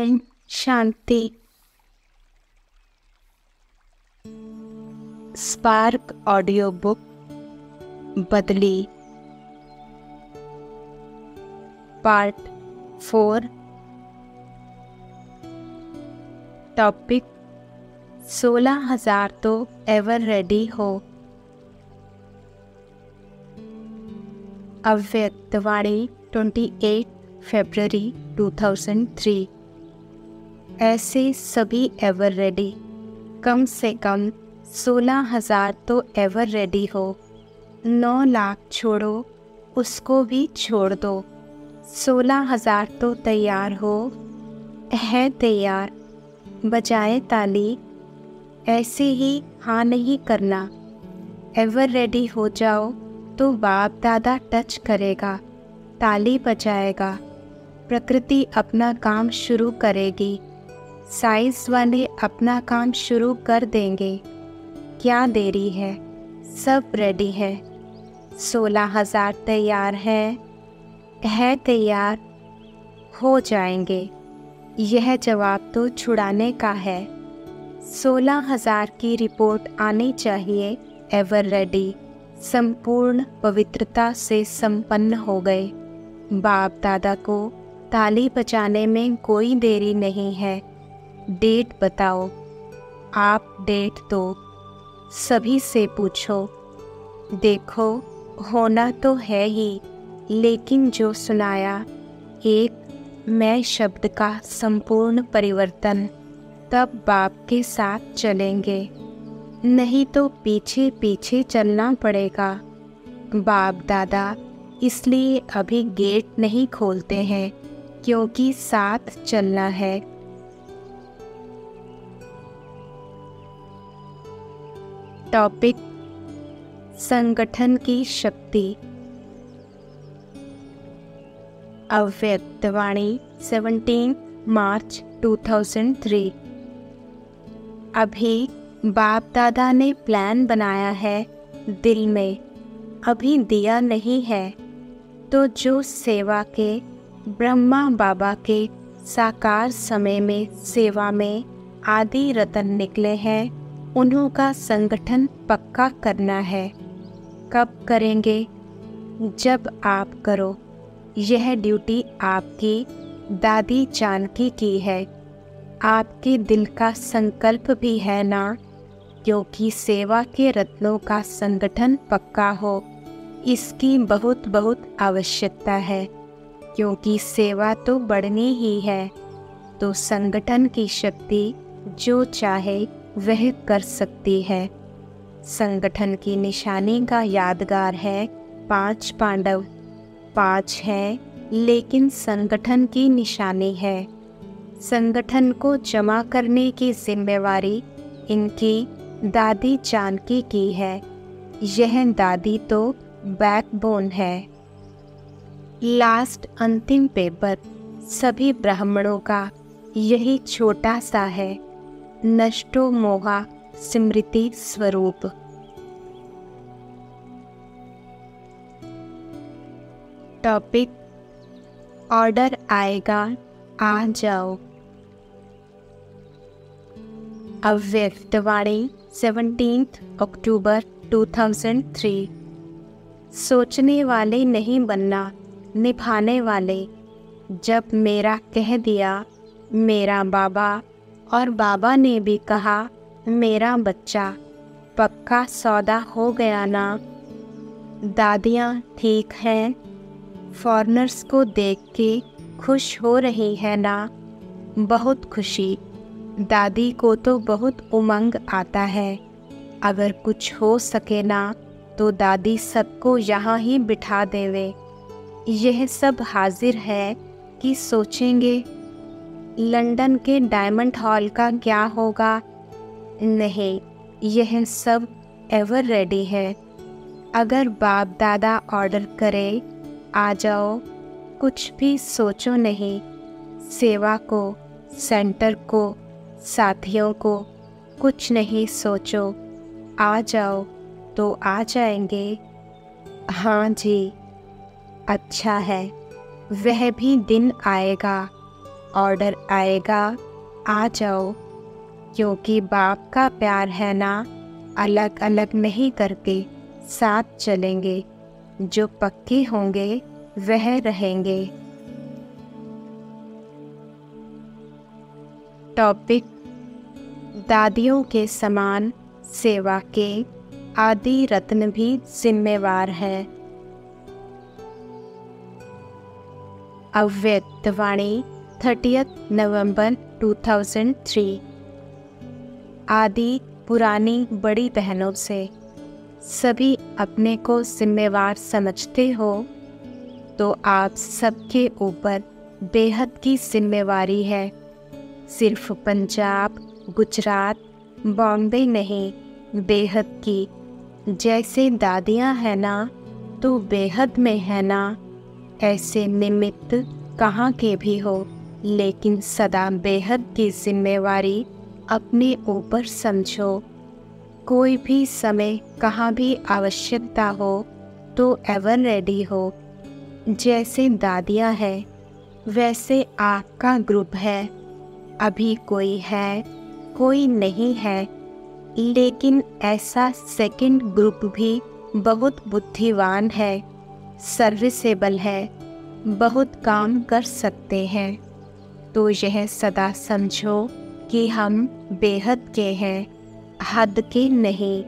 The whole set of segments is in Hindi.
Om Shanti. Spark audio book बदली। Part four. टॉपिक, सोलह हज़ार तो एवर रेडी हो। अव्यक्तवाणी एट फरवरी 2003 ऐसे सभी एवर रेडी कम से कम सोलह हज़ार तो एवर रेडी हो। नौ लाख छोड़ो, उसको भी छोड़ दो। सोलह हज़ार तो तैयार हो। है तैयार। बजाए ताली। ऐसे ही हाँ नहीं करना। एवर रेडी हो जाओ तो बाप दादा टच करेगा। ताली बजाएगा। प्रकृति अपना काम शुरू करेगी। साइंस वाले अपना काम शुरू कर देंगे। क्या देरी है? सब रेडी है। सोलह हज़ार तैयार है। है तैयार। हो जाएँगे। यह जवाब तो छुड़ाने का है। सोलह हज़ार की रिपोर्ट आनी चाहिए। एवर रेडी संपूर्ण पवित्रता से संपन्न हो गए। बाप दादा को ताली बजाने में कोई देरी नहीं है। डेट बताओ। आप डेट दो सभी से पूछो। देखो, होना तो है ही, लेकिन जो सुनाया, एक मैं शब्द का संपूर्ण परिवर्तन, तब बाप के साथ चलेंगे। नहीं तो पीछे पीछे चलना पड़ेगा। बाप दादा इसलिए अभी गेट नहीं खोलते हैं, क्योंकि साथ चलना है। टॉपिक संगठन की शक्ति। अव्यक्तवाणी 17 मार्च 2003 अभी बाप दादा ने प्लान बनाया है, दिल में। अभी दिया नहीं है। तो जो सेवा के, ब्रह्मा बाबा के साकार समय में, सेवा में आदि रतन निकले हैं उन्हों का संगठन पक्का करना है। कब करेंगे? जब आप करो। यह ड्यूटी आपकी दादी जानकी की है। आपके दिल का संकल्प भी है ना? क्योंकि सेवा के रत्नों का संगठन पक्का हो। इसकी बहुत बहुत आवश्यकता है। क्योंकि सेवा तो बढ़नी ही है। तो संगठन की शक्ति जो चाहे वह कर सकती है। संगठन की निशानी का यादगार है, पाँच पांडव। पाँच है, लेकिन संगठन की निशानी है। संगठन को जमा करने की जिम्मेवारी इनकी दादी जानकी की है। यह दादी तो बैकबोन है। लास्ट अंतिम पेपर सभी ब्राह्मणों का यही छोटा सा है। नष्टो मोहा स्मृति स्वरूप। टॉपिक ऑर्डर आएगा, आ जाओ। अव्यक्तवाणी सेवनटीन अक्टूबर 2003 सोचने वाले नहीं बनना, निभाने वाले। जब मेरा कह दिया, मेरा बाबा और बाबा ने भी कहा, मेरा बच्चा, पक्का सौदा हो गया ना? दादियाँ ठीक हैं? फॉरनर्स को देख के खुश हो रही है ना? बहुत खुशी। दादी को तो बहुत उमंग आता है। अगर कुछ हो सके ना तो दादी सबको यहाँ ही बिठा देवे। यह सब हाजिर है कि सोचेंगे लंदन के डायमंड हॉल का क्या होगा? नहीं, यह सब एवर रेडी है। अगर बाप दादा ऑर्डर करे, आ जाओ। कुछ भी सोचो नहीं। सेवा को सेंटर को, साथियों को कुछ नहीं सोचो। आ जाओ तो आ जाएँगे। हाँ जी अच्छा है। वह भी दिन आएगा। ऑर्डर आएगा। आ जाओ। क्योंकि बाप का प्यार है ना अलग अलग नहीं करके साथ चलेंगे। जो पक्के होंगे, वह रहेंगे। टॉपिक दादियों के समान सेवा के आदि रत्न भी जिम्मेवार है। अव्यक्तवाणी थर्टियथ नवंबर 2003 आदि पुरानी बड़ी बहनों से, सभी अपने को जिम्मेवार समझते हो तो आप सबके ऊपर बेहद की जिम्मेवारी है। सिर्फ़ पंजाब, गुजरात, बॉम्बे नहीं, बेहद की। जैसे दादियाँ हैं ना तो बेहद में है ना। ऐसे निमित्त कहाँ के भी हो। लेकिन सदा बेहद की जिम्मेवारी अपने ऊपर समझो। कोई भी समय कहाँ भी आवश्यकता हो तो एवर रेडी हो। जैसे दादियाँ हैं, वैसे आपका ग्रुप है। अभी कोई है, कोई नहीं है, लेकिन ऐसा सेकंड ग्रुप भी बहुत बुद्धिवान है सर्विसेबल है, बहुत काम कर सकते हैं। तो यह सदा समझो कि हम बेहद के हैं, हद के नहीं।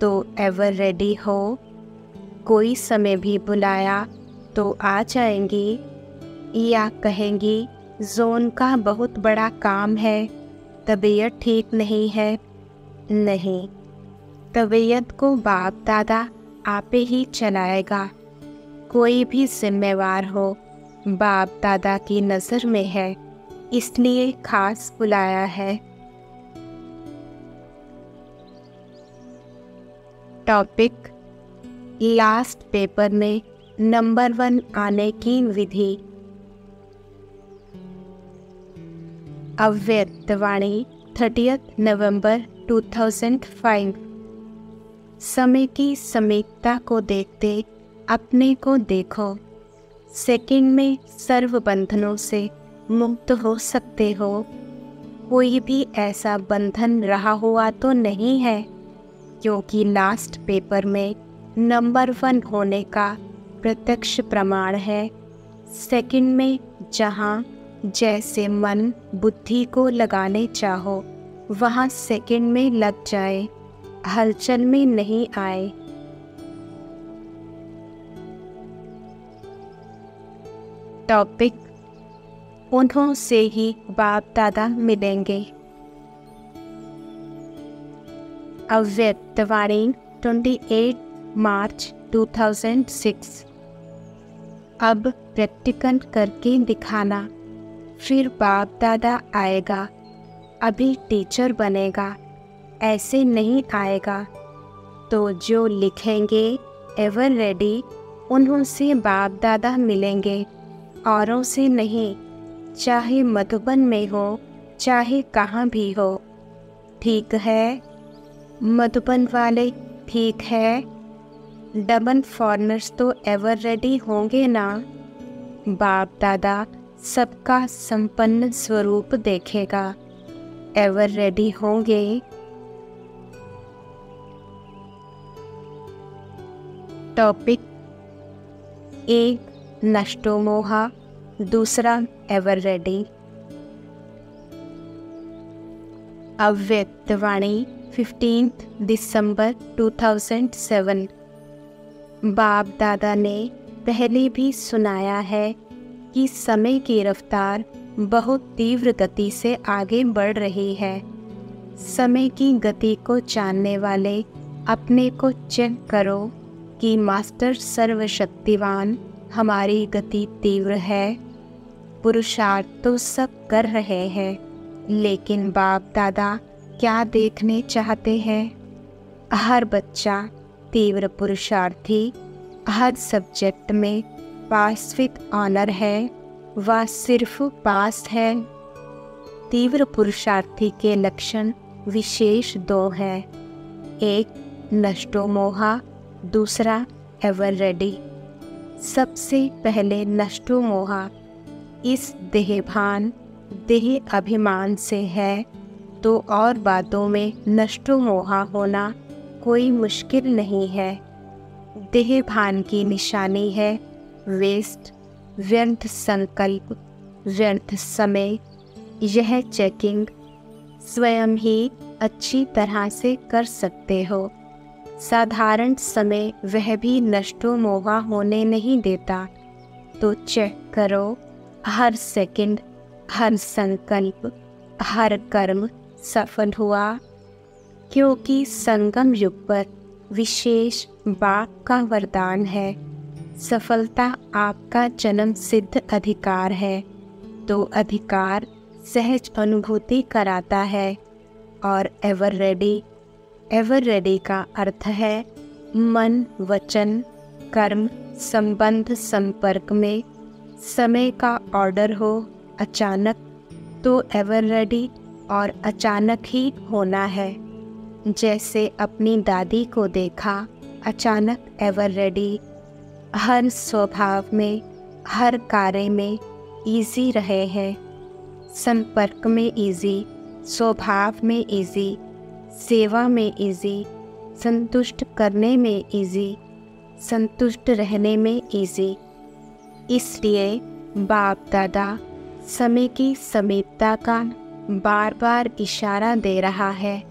तो एवर रेडी हो। कोई समय भी बुलाया तो आ जाएँगी। या कहेंगी, जोन का बहुत बड़ा काम है, तबीयत ठीक नहीं है। नहीं। तबीयत को बाप दादा आपे ही चलाएगा। कोई भी जिम्मेवार हो बाप दादा की नज़र में है, इसलिए खास बुलाया है। टॉपिक लास्ट पेपर में नंबर वन आने की विधि। अव्यक्तवाणी थर्टियथ नवंबर 2005 समय की समीकता को देखते, अपने को देखो। सेकंड में सर्व बंधनों से मुक्त हो सकते हो। कोई भी ऐसा बंधन रहा हुआ तो नहीं है, क्योंकि लास्ट पेपर में नंबर वन होने का प्रत्यक्ष प्रमाण है। सेकंड में जहाँ जैसे मन बुद्धि को लगाने चाहो, वहाँ सेकंड में लग जाए। हलचल में नहीं आए। टॉपिक उन्हों से ही बाप दादा मिलेंगे। अव्यक्तवाणी 28 मार्च 2006 अब प्रैक्टिकल करके दिखाना। फिर बाप दादा आएगा। अभी टीचर बनेगा। ऐसे नहीं आएगा। तो जो लिखेंगे एवर रेडी उनसे बाप दादा मिलेंगे। औरों से नहीं, चाहे मधुबन में हो, चाहे कहाँ भी हो। ठीक है? मधुबन वाले, ठीक है? डबन फॉरनर्स तो एवर रेडी होंगे ना? बाप दादा, सबका संपन्न स्वरूप देखेगा। एवर रेडी होंगे? टॉपिक एक नष्टोमोहा दूसरा एवर रेडी अव्यक्तवाणी फिफ्टीन दिसंबर 2007 बाप दादा ने पहले भी सुनाया है कि समय की रफ्तार बहुत तीव्र गति से आगे बढ़ रही है। समय की गति को जानने वाले अपने को चेक करो कि मास्टर सर्वशक्तिवान हमारी गति तीव्र है। पुरुषार्थ तो सब कर रहे हैं। लेकिन बाप दादा क्या देखने चाहते हैं? हर बच्चा, तीव्र पुरुषार्थी, हर सब्जेक्ट में पास विद ऑनर है, वह सिर्फ़ पास है। तीव्र पुरुषार्थी के लक्षण विशेष दो हैं। एक, नष्टोमोहा, दूसरा एवर रेडी सबसे पहले नष्टोमोहा इस देहभान, देह अभिमान से है तो और बातों में नष्टो मोहा होना कोई मुश्किल नहीं है। देह भान की निशानी है, वेस्ट, व्यर्थ संकल्प, व्यर्थ समय। यह चेकिंग स्वयं ही अच्छी तरह से कर सकते हो। साधारण समय वह भी नष्टो मोहा होने नहीं देता। तो चेक करो, हर सेकंड, हर संकल्प, हर कर्म सफल हुआ। क्योंकि संगम युग पर विशेष बाप का वरदान है। सफलता आपका जन्म सिद्ध अधिकार है। तो अधिकार सहज अनुभूति कराता है और एवर रेडी एवर रेडी का अर्थ है मन, वचन, कर्म, संबंध, संपर्क में। समय का ऑर्डर हो अचानक तो एवर रेडी और अचानक ही होना है। जैसे अपनी दादी को देखा, अचानक एवर रेडी हर स्वभाव में, हर कार्य में इजी रहे हैं। संपर्क में इजी स्वभाव में इजी सेवा में इजी संतुष्ट करने में इजी संतुष्ट रहने में इजी इसलिए बाप दादा समय की समीपता का बार बार इशारा दे रहा है।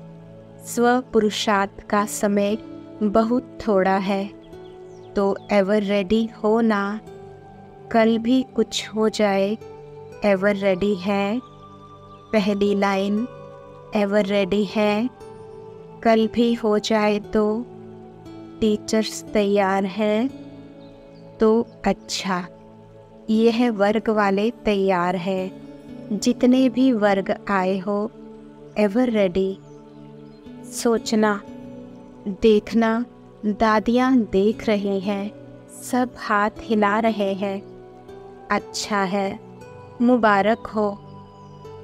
स्व पुरुषार्थ का समय बहुत थोड़ा है। तो एवर रेडी हो ना? कल भी कुछ हो जाए एवर रेडी है? पहली लाइन एवर रेडी है? कल भी हो जाए तो टीचर्स तैयार हैं तो अच्छा यह वर्ग वाले तैयार हैं। जितने भी वर्ग आए हो एवर रेडी सोचना, देखना, दादियाँ देख रही हैं, सब हाथ हिला रहे हैं। अच्छा है, मुबारक हो।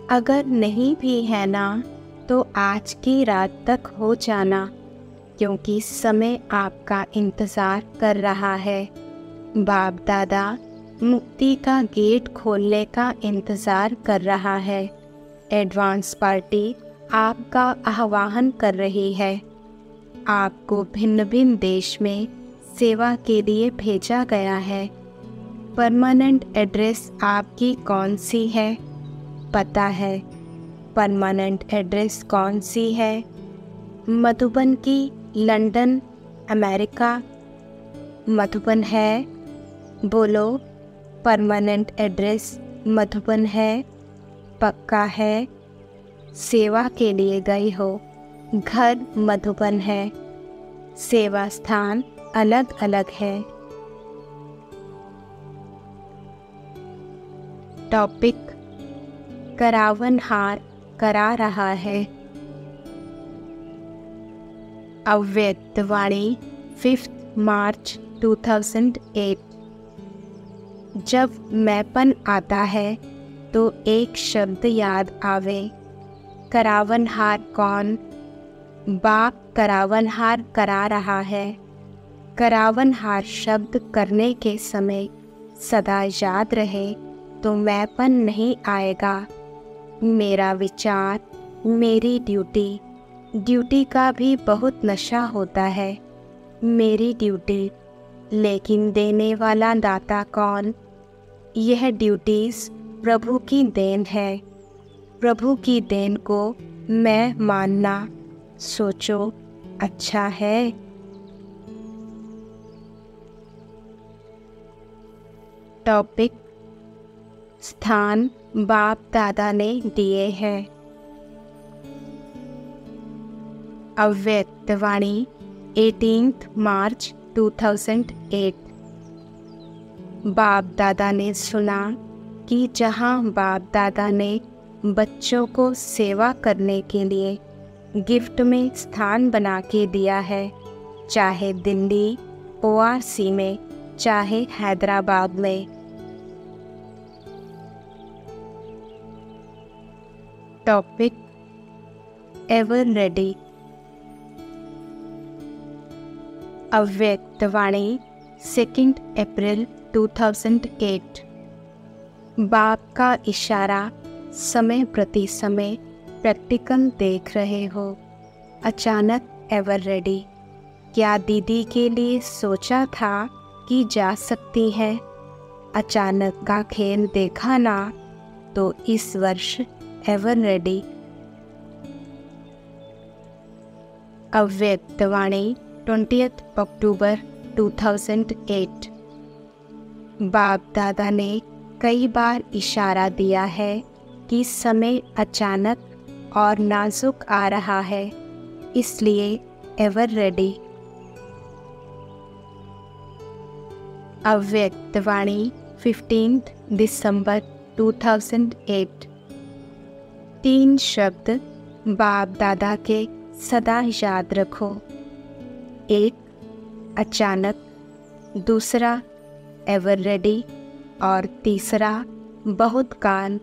अगर नहीं भी है ना तो आज की रात तक हो जाना, क्योंकि समय आपका इंतज़ार कर रहा है। बाप दादा मुक्ति का गेट खोलने का इंतज़ार कर रहा है। एडवांस पार्टी आपका आह्वान कर रही है। आपको भिन्न भिन्न देश में सेवा के लिए भेजा गया है। परमानेंट एड्रेस आपकी कौन सी है? पता है परमानेंट एड्रेस कौन सी है? मधुबन की लंदन, अमेरिका। मधुबन है? बोलो परमानेंट एड्रेस मधुबन है, पक्का है? सेवा के लिए गई हो, घर मधुबन है। सेवा स्थान अलग अलग है। टॉपिक करावन हार करा रहा है। अव्यक्तवाणी फिफ्थ मार्च 2008 जब मैपन आता है तो एक शब्द याद आवे। करावनहार कौन? बाप करावनहार करा रहा है। करावनहार शब्द करने के समय सदा याद रहे तो मैपन नहीं आएगा। मेरा विचार, मेरी ड्यूटी ड्यूटी का भी बहुत नशा होता है। मेरी ड्यूटी लेकिन देने वाला दाता कौन? यह ड्यूटीज़ प्रभु की देन है। प्रभु की देन को मैं मानना, सोचो अच्छा है। टॉपिक स्थान बाप दादा ने दिए हैं। अव्यक्तवाणी एटीनथ मार्च 2008 बाप दादा ने सुना कि जहाँ बाप दादा ने बच्चों को सेवा करने के लिए गिफ्ट में स्थान बना के दिया है, चाहे दिल्ली, ओआरसी में, चाहे हैदराबाद में। टॉपिक एवर रेडी अव्यक्तवाणी सेकेंड अप्रैल 2008 बाप का इशारा, समय प्रति समय प्रैक्टिकल देख रहे हो। अचानक एवर रेडी क्या दीदी के लिए सोचा था कि जा सकती है? अचानक का खेल देखा ना तो इस वर्ष एवर रेडी अव्यक्तवाणी ट्वेंटी अक्टूबर 2008 बाप दादा ने कई बार इशारा दिया है कि समय अचानक और नाजुक आ रहा है, इसलिए एवर रेडी अव्यक्तवाणी फिफ्टीन दिसंबर 2008 तीन शब्द बाप दादा के सदा याद रखो। एक, अचानक। दूसरा एवर रेडी और तीसरा, बहुत काल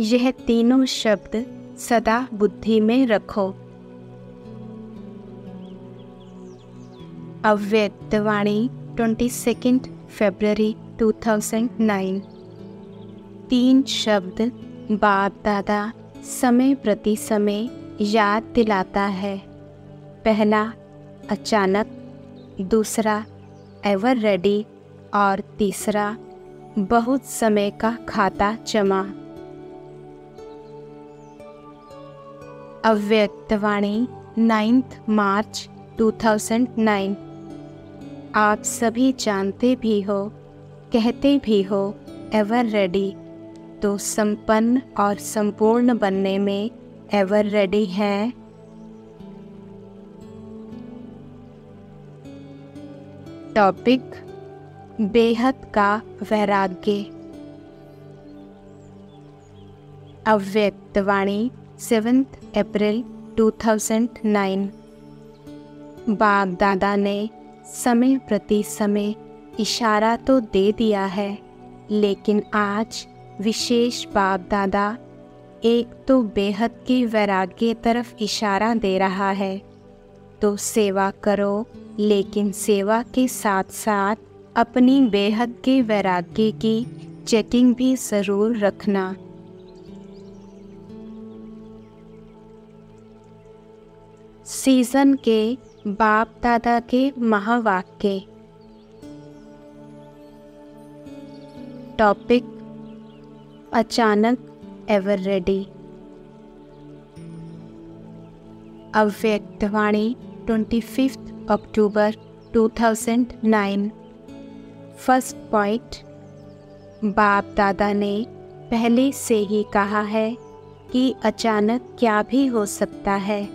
यह तीनों शब्द सदा बुद्धि में रखो। अव्यक्तवाणी ट्वेंटी सेकेंड फेबररी 2009 तीन शब्द बाप दादा समय प्रति समय याद दिलाता है। पहला, अचानक, दूसरा एवर रेडी और तीसरा, बहुत समय का खाता जमा। अव्यक्तवाणी नाइन्थ मार्च 2009 आप सभी जानते भी हो, कहते भी हो एवर रेडी तो संपन्न और संपूर्ण बनने में एवर रेडी है। टॉपिक बेहद का वैराग्य। अव्यक्तवाणी सेवेंथ अप्रैल 2009 बाग दादा ने समय प्रति समय इशारा तो दे दिया है, लेकिन आज विशेष बाप दादा, एक तो बेहद के वैराग्य तरफ़ इशारा दे रहा है। तो सेवा करो, लेकिन सेवा के साथ साथ अपनी बेहद के वैराग्य की चेकिंग भी ज़रूर रखना। सीज़न के बाप दादा के महावाक्य। टॉपिक अचानक एवर रेडी अव्यक्तवाणी ट्वेंटी फिफ्थ अक्टूबर 2009 फ़र्स्ट पॉइंट बाप दादा ने पहले से ही कहा है कि अचानक क्या भी हो सकता है,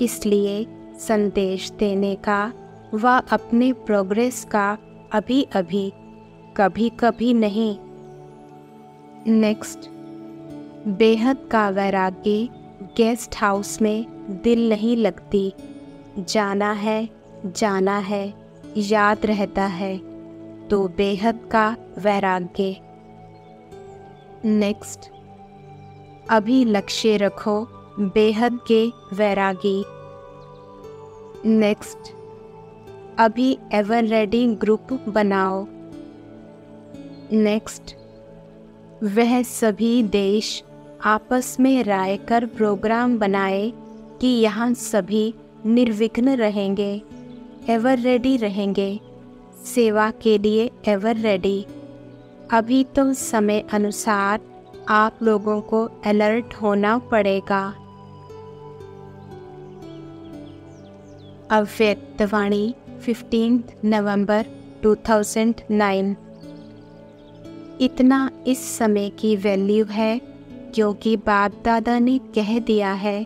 इसलिए संदेश देने का व अपने प्रोग्रेस का अभी अभी कभी कभी नहीं नेक्स्ट बेहद का वैराग्य गेस्ट हाउस में दिल नहीं लगती। जाना है जाना है, याद रहता है तो बेहद का वैराग्य नेक्स्ट अभी लक्ष्य रखो, बेहद के वैरागी। नेक्स्ट अभी एवर रेडी ग्रुप बनाओ। नेक्स्ट वह सभी देश आपस में राय कर प्रोग्राम बनाए कि यहाँ सभी निर्विघ्न रहेंगे एवर रेडी रहेंगे, सेवा के लिए एवर रेडी अभी तो समय अनुसार आप लोगों को अलर्ट होना पड़ेगा। अव्यक्तवाणी फिफ्टीन नवंबर 2009 इतना इस समय की वैल्यू है क्योंकि बाप दादा ने कह दिया है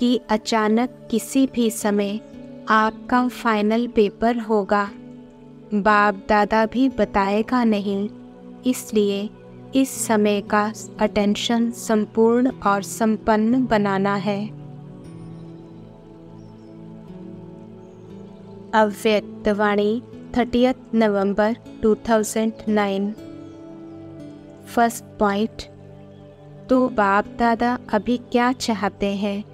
कि अचानक किसी भी समय आपका फाइनल पेपर होगा। बाप दादा भी बताएगा नहीं, इसलिए इस समय का अटेंशन संपूर्ण और संपन्न बनाना है। अव्यक्तवाणी थर्टियथ नवंबर 2009 फ़र्स्ट पॉइंट तो बाप दादा अभी क्या चाहते हैं?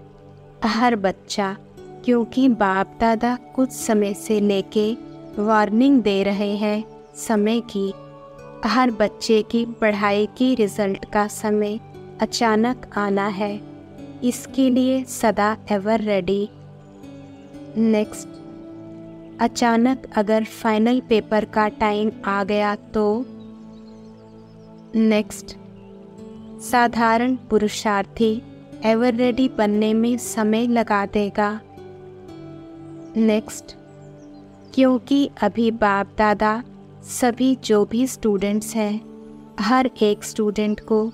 हर बच्चा, क्योंकि बाप दादा कुछ समय से लेके वार्निंग दे रहे हैं समय की, हर बच्चे की पढ़ाई की रिज़ल्ट का समय अचानक आना है। इसके लिए सदा एवर रेडी। नेक्स्ट, अचानक अगर फाइनल पेपर का टाइम आ गया तो नेक्स्ट साधारण पुरुषार्थी एवर रेडी बनने में समय लगा देगा। नेक्स्ट क्योंकि अभी बाप दादा सभी जो भी स्टूडेंट्स हैं, हर एक स्टूडेंट को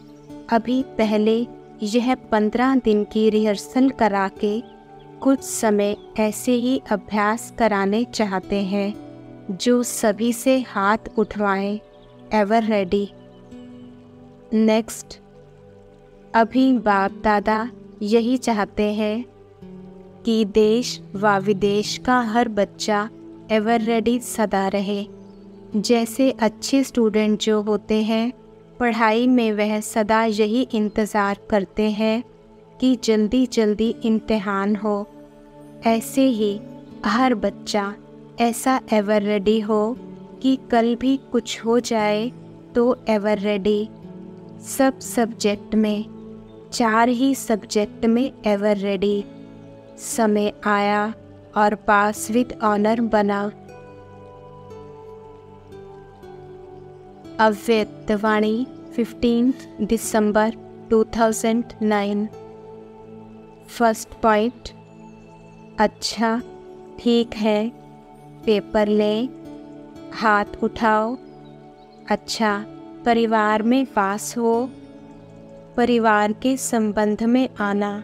अभी पहले यह पंद्रह दिन की रिहर्सल करा के कुछ समय ऐसे ही अभ्यास कराने चाहते हैं, जो सभी से हाथ उठवाएँ एवर रेडी नेक्स्ट अभी बाप दादा यही चाहते हैं कि देश व विदेश का हर बच्चा एवर रेडी सदा रहे। जैसे अच्छे स्टूडेंट जो होते हैं, पढ़ाई में वह सदा यही इंतज़ार करते हैं कि जल्दी जल्दी इम्तहान हो। ऐसे ही हर बच्चा ऐसा एवर रेडी हो कि कल भी कुछ हो जाए तो एवर रेडी सब सब्जेक्ट में, चार ही सब्जेक्ट में एवर रेडी समय आया और पास विद ऑनर बना। अव्यक्तवाणी फिफ्टीन दिसंबर 2009 फ़र्स्ट पॉइंट अच्छा ठीक है पेपर लें, हाथ उठाओ अच्छा। परिवार में पास हो, परिवार के संबंध में आना,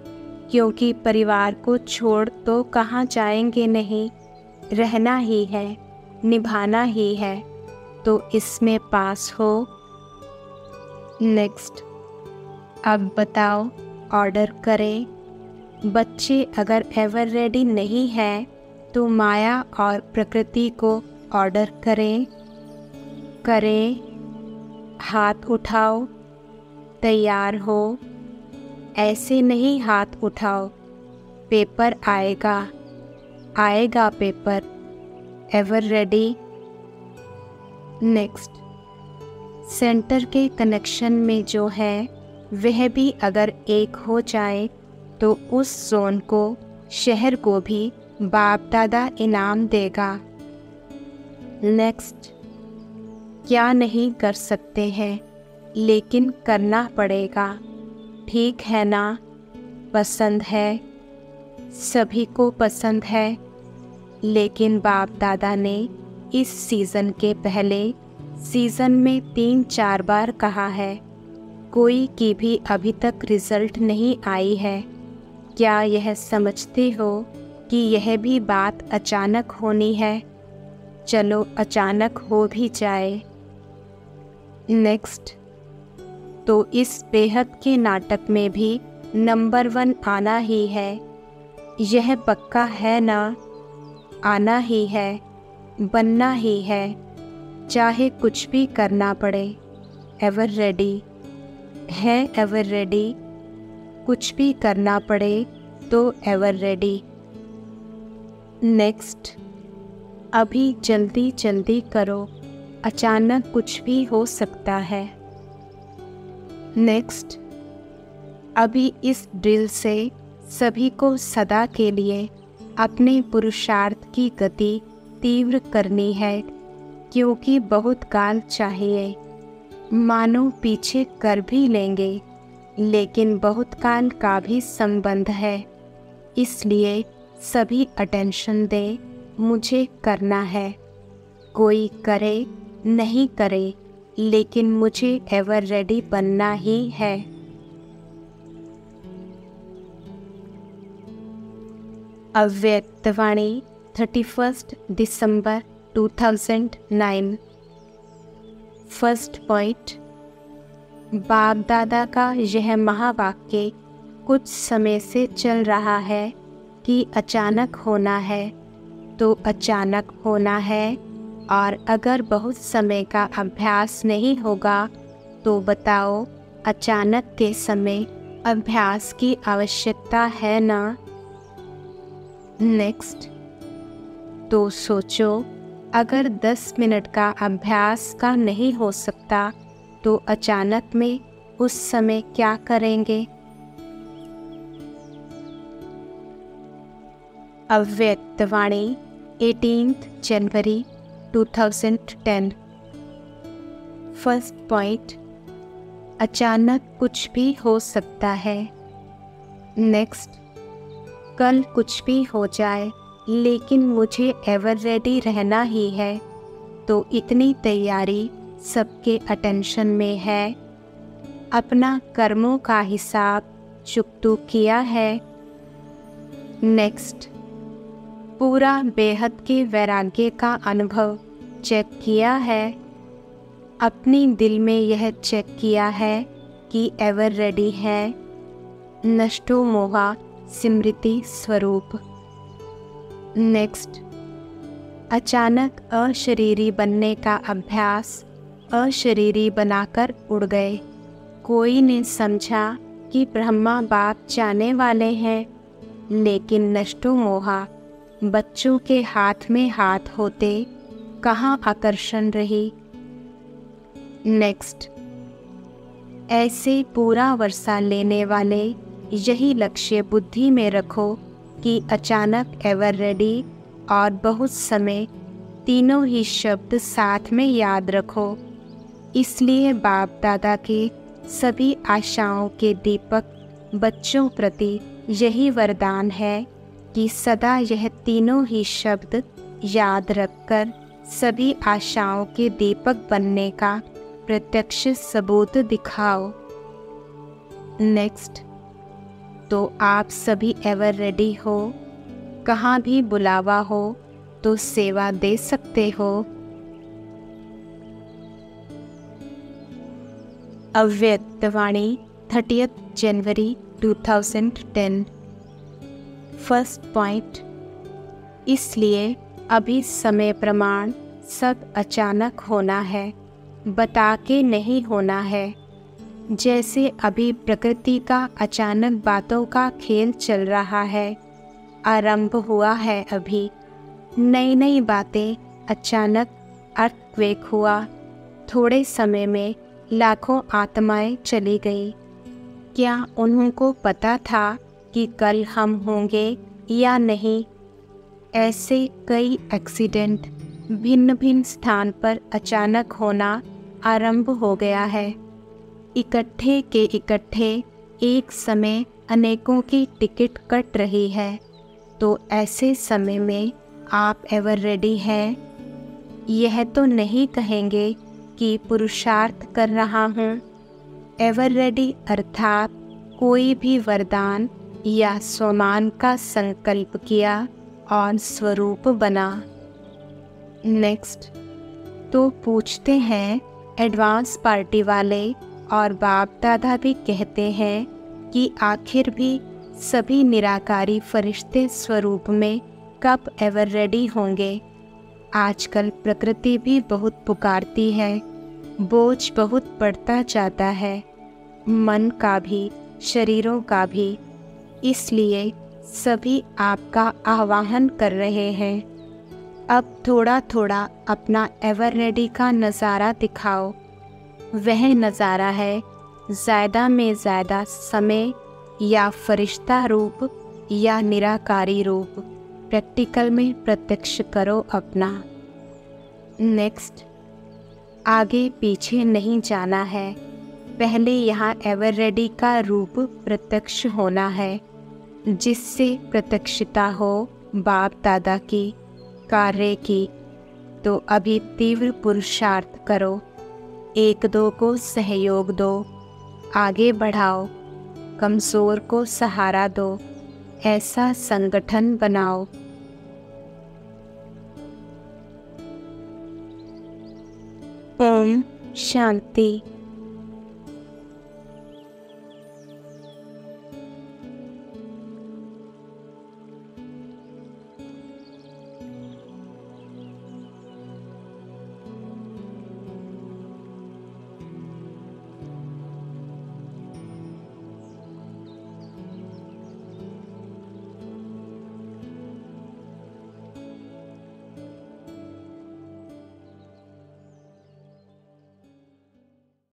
क्योंकि परिवार को छोड़ तो कहाँ जाएँगे नहीं, रहना ही है, निभाना ही है तो इसमें पास हो। नेक्स्ट अब बताओ ऑर्डर करें। बच्चे अगर एवर रेडी नहीं है तो माया और प्रकृति को ऑर्डर करें। करें। हाथ उठाओ। तैयार हो। ऐसे नहीं हाथ उठाओ। पेपर आएगा। आएगा paper. Ever ready next centre के कनेक्शन में जो है, वह भी अगर एक हो जाए तो उस जोन को, शहर को भी बाप दादा इनाम देगा। नेक्स्ट क्या नहीं कर सकते हैं, लेकिन करना पड़ेगा। ठीक है ना? पसंद है? सभी को पसंद है। लेकिन बाप दादा ने इस सीज़न के पहले सीज़न में तीन चार बार कहा है, कोई की भी अभी तक रिज़ल्ट नहीं आई है। क्या यह समझते हो कि यह भी बात अचानक होनी है? चलो अचानक हो भी जाए। नेक्स्ट तो इस बेहद के नाटक में भी नंबर वन आना ही है। यह पक्का है ना? आना ही है, बनना ही है। चाहे कुछ भी करना पड़े। एवर रेडी है एवर रेडी कुछ भी करना पड़े तो एवर रेडी नेक्स्ट अभी जल्दी जल्दी करो। अचानक कुछ भी हो सकता है। नेक्स्ट अभी इस ड्रिल से सभी को सदा के लिए अपने पुरुषार्थ की गति तीव्र करनी है, क्योंकि बहुत काल चाहिए। मानो पीछे कर भी लेंगे, लेकिन बहुत काल का भी संबंध है। इसलिए सभी अटेंशन दे मुझे करना है। कोई करे नहीं करे, लेकिन मुझे एवर रेडी बनना ही है। अव्यक्तवाणी थर्टी फ़र्स्ट दिसंबर 2009 फ़र्स्ट पॉइंट बाप दादा का यह महावाक्य कुछ समय से चल रहा है कि अचानक होना है तो अचानक होना है। और अगर बहुत समय का अभ्यास नहीं होगा तो बताओ, अचानक के समय अभ्यास की आवश्यकता है ना? नेक्स्ट तो सोचो, अगर 10 मिनट का अभ्यास का नहीं हो सकता तो अचानक में उस समय क्या करेंगे? अव्यक्तवाणी एटीन जनवरी 2010 फ़र्स्ट पॉइंट अचानक कुछ भी हो सकता है। नेक्स्ट कल कुछ भी हो जाए, लेकिन मुझे एवर रेडी रहना ही है। तो इतनी तैयारी सबके अटेंशन में है। अपना कर्मों का हिसाब चुकतू किया है। नेक्स्ट पूरा बेहद के वैराग्य का अनुभव चेक किया है। अपनी दिल में यह चेक किया है कि एवर रेडी है। नष्टो मोहा स्मृति स्वरूप। नेक्स्ट। अचानक अशरीरी बनने का अभ्यास अशरीरी बनाकर उड़ गए। कोई ने समझा कि ब्रह्मा बाप जाने वाले हैं, लेकिन नष्टो मोहा बच्चों के हाथ में हाथ होते कहाँ आकर्षण रही। नेक्स्ट ऐसे पूरा वर्षा लेने वाले यही लक्ष्य बुद्धि में रखो कि अचानक एवर रेडी और बहुत समय तीनों ही शब्द साथ में याद रखो। इसलिए बाप दादा के सभी आशाओं के दीपक बच्चों प्रति यही वरदान है। कि सदा यह तीनों ही शब्द याद रखकर सभी आशाओं के दीपक बनने का प्रत्यक्ष सबूत दिखाओ। नेक्स्ट तो आप सभी एवर रेडी हो, कहाँ भी बुलावा हो तो सेवा दे सकते हो। अव्यक्तवाणी थर्टियथ जनवरी 2010 फ़र्स्ट पॉइंट, इसलिए अभी समय प्रमाण सब अचानक होना है, बता के नहीं होना है। जैसे अभी प्रकृति का अचानक बातों का खेल चल रहा है, आरंभ हुआ है अभी। नई नई बातें अचानक अर्थक्वेक हुआ। थोड़े समय में लाखों आत्माएँ चली गई। क्या उन्हों को पता था कि कल हम होंगे या नहीं। ऐसे कई एक्सीडेंट भिन्न भिन्न स्थान पर अचानक होना आरंभ हो गया है। इकट्ठे के इकट्ठे एक समय अनेकों की टिकट कट रही है। तो ऐसे समय में आप एवर रेडी हैं? यह तो नहीं कहेंगे कि पुरुषार्थ कर रहा हूँ। एवर रेडी अर्थात कोई भी वरदान या स्वमान का संकल्प किया और स्वरूप बना। नेक्स्ट तो पूछते हैं एडवांस पार्टी वाले और बाप दादा भी कहते हैं कि आखिर भी सभी निराकारी फरिश्ते स्वरूप में कब एवर रेडी होंगे। आजकल प्रकृति भी बहुत पुकारती है, बोझ बहुत बढ़ता जाता है। मन का भी, शरीरों का भी इसलिए सभी आपका आह्वान कर रहे हैं। अब थोड़ा थोड़ा अपना एवर रेडी का नज़ारा दिखाओ। वह नज़ारा है, ज़्यादा में ज़्यादा समय या फरिश्ता रूप या निराकारी रूप। प्रैक्टिकल में प्रत्यक्ष करो अपना। नेक्स्ट, आगे पीछे नहीं जाना है। पहले यहाँ एवर रेडी का रूप प्रत्यक्ष होना है। जिससे प्रत्यक्षता हो बाप दादा की कार्य की तो अभी तीव्र पुरुषार्थ करो। एक दो को सहयोग दो आगे बढ़ाओ कमज़ोर को सहारा दो ऐसा संगठन बनाओ। ओम। शांति।